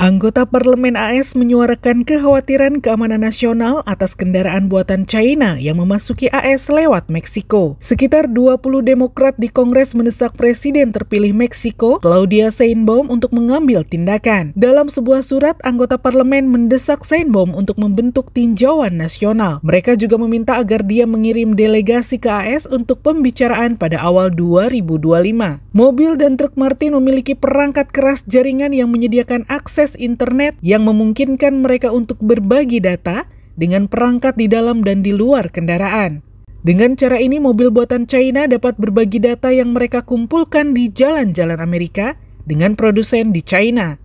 Anggota Parlemen AS menyuarakan kekhawatiran keamanan nasional atas kendaraan buatan China yang memasuki AS lewat Meksiko. Sekitar 20 demokrat di Kongres mendesak Presiden terpilih Meksiko, Claudia Sheinbaum, untuk mengambil tindakan. Dalam sebuah surat, anggota parlemen mendesak Sheinbaum untuk membentuk tinjauan nasional. Mereka juga meminta agar dia mengirim delegasi ke AS untuk pembicaraan pada awal 2025. Mobil dan truk Martin memiliki perangkat keras jaringan yang menyediakan akses akses internet yang memungkinkan mereka untuk berbagi data dengan perangkat di dalam dan di luar kendaraan. Dengan cara ini, mobil buatan China dapat berbagi data yang mereka kumpulkan di jalan-jalan Amerika dengan produsen di China.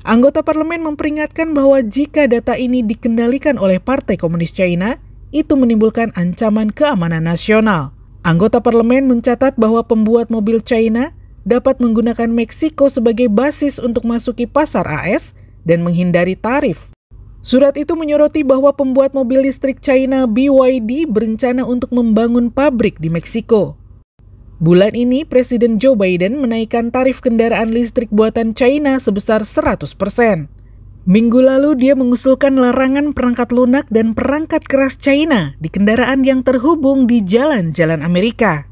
Anggota parlemen memperingatkan bahwa jika data ini dikendalikan oleh Partai Komunis China, itu menimbulkan ancaman keamanan nasional. Anggota parlemen mencatat bahwa pembuat mobil China dapat menggunakan Meksiko sebagai basis untuk masuki pasar AS dan menghindari tarif. Surat itu menyoroti bahwa pembuat mobil listrik China BYD berencana untuk membangun pabrik di Meksiko. Bulan ini, Presiden Joe Biden menaikkan tarif kendaraan listrik buatan China sebesar 100%. Minggu lalu dia mengusulkan larangan perangkat lunak dan perangkat keras China di kendaraan yang terhubung di jalan-jalan Amerika.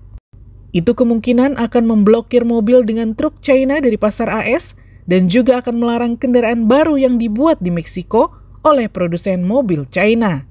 Itu kemungkinan akan memblokir mobil dengan truk China dari pasar AS dan juga akan melarang kendaraan baru yang dibuat di Meksiko oleh produsen mobil China.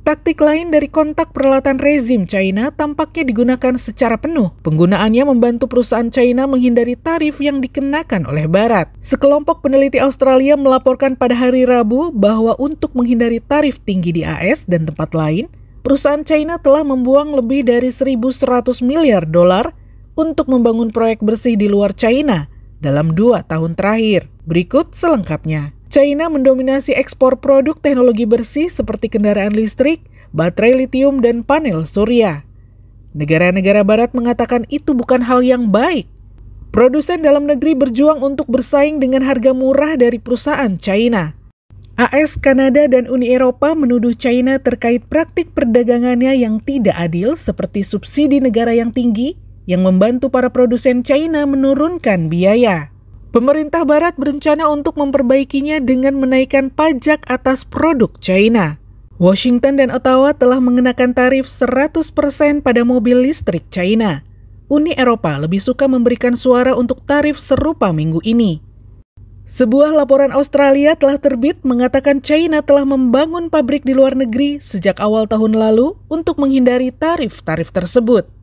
Taktik lain dari kontak peralatan rezim China tampaknya digunakan secara penuh. Penggunaannya membantu perusahaan China menghindari tarif yang dikenakan oleh Barat. Sekelompok peneliti Australia melaporkan pada hari Rabu bahwa untuk menghindari tarif tinggi di AS dan tempat lain, perusahaan China telah membuang lebih dari 1.100 miliar dolar untuk membangun proyek bersih di luar China dalam dua tahun terakhir. Berikut selengkapnya. China mendominasi ekspor produk teknologi bersih seperti kendaraan listrik, baterai litium, dan panel surya. Negara-negara barat mengatakan itu bukan hal yang baik. Produsen dalam negeri berjuang untuk bersaing dengan harga murah dari perusahaan China. AS, Kanada, dan Uni Eropa menuduh China terkait praktik perdagangannya yang tidak adil seperti subsidi negara yang tinggi yang membantu para produsen China menurunkan biaya. Pemerintah barat berencana untuk memperbaikinya dengan menaikkan pajak atas produk China. Washington dan Ottawa telah mengenakan tarif 100% pada mobil listrik China. Uni Eropa lebih suka memberikan suara untuk tarif serupa minggu ini. Sebuah laporan Australia telah terbit mengatakan China telah membangun pabrik di luar negeri sejak awal tahun lalu untuk menghindari tarif-tarif tersebut.